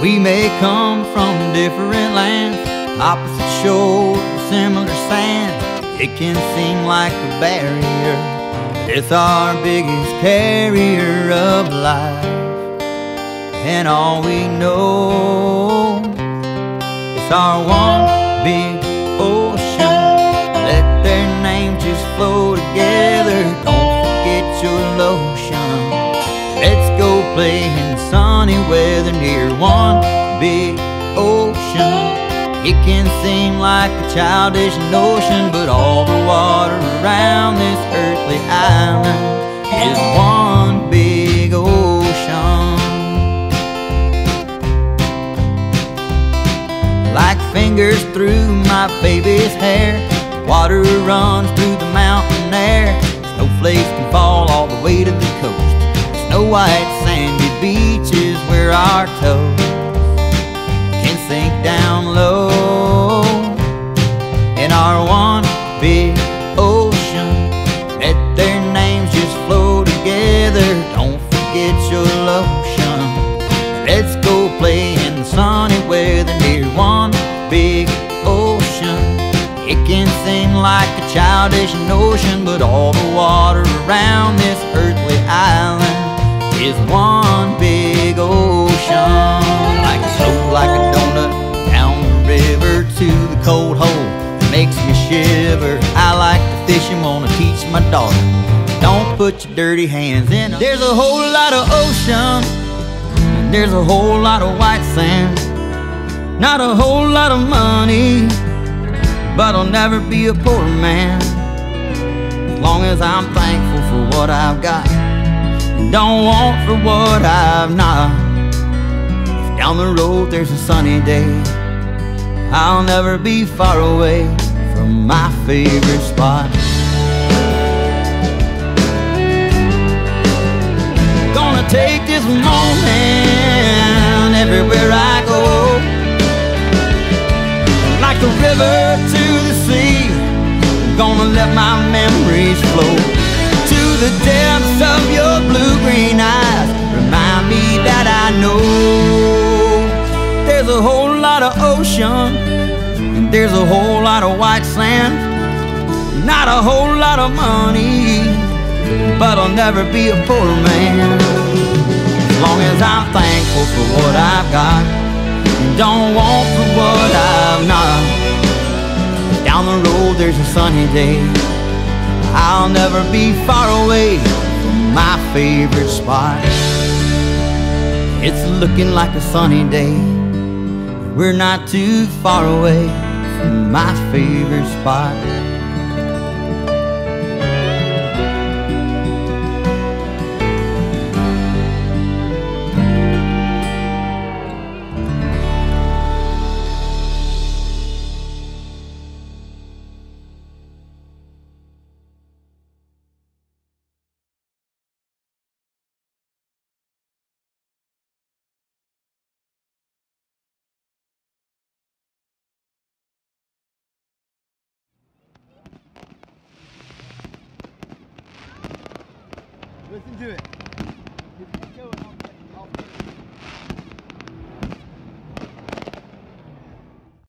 We may come from different lands, opposite shores, similar sand. It can seem like a barrier, but it's our biggest carrier of life. And all we know is our one big ocean. Let their names just flow together. Don't forget your lotion. Let's go play weather near one big ocean. It can seem like a childish notion, but all the water around this earthly island is one big ocean. Like fingers through my baby's hair, water runs through the mountain air. Snowflakes can fall all the way to the coast. Snow white our toes can sink down low in our one big ocean. Let their names just flow together. Don't forget your lotion. Let's go play in the sunny weather near one big ocean. It can seem like a childish notion, but all the water around this earthly island is one big ocean. Like to fish and wanna teach my daughter. Don't put your dirty hands in. There's a whole lot of ocean, and there's a whole lot of white sand. Not a whole lot of money, but I'll never be a poor man. As long as I'm thankful for what I've got and don't want for what I've not. If down the road there's a sunny day, I'll never be far away from my favorite spot. Gonna take this moment everywhere I go. Like the river to the sea, gonna let my memories flow to the depths of your blue-green eyes. Remind me that I know there's a whole lot of ocean there's a whole lot of white sand. Not a whole lot of money, but I'll never be a poor man. As long as I'm thankful for what I've got and don't want for what I've not. Down the road there's a sunny day. I'll never be far away from my favorite spot. It's looking like a sunny day. We're not too far away my favorite spot. Jonathan, do it.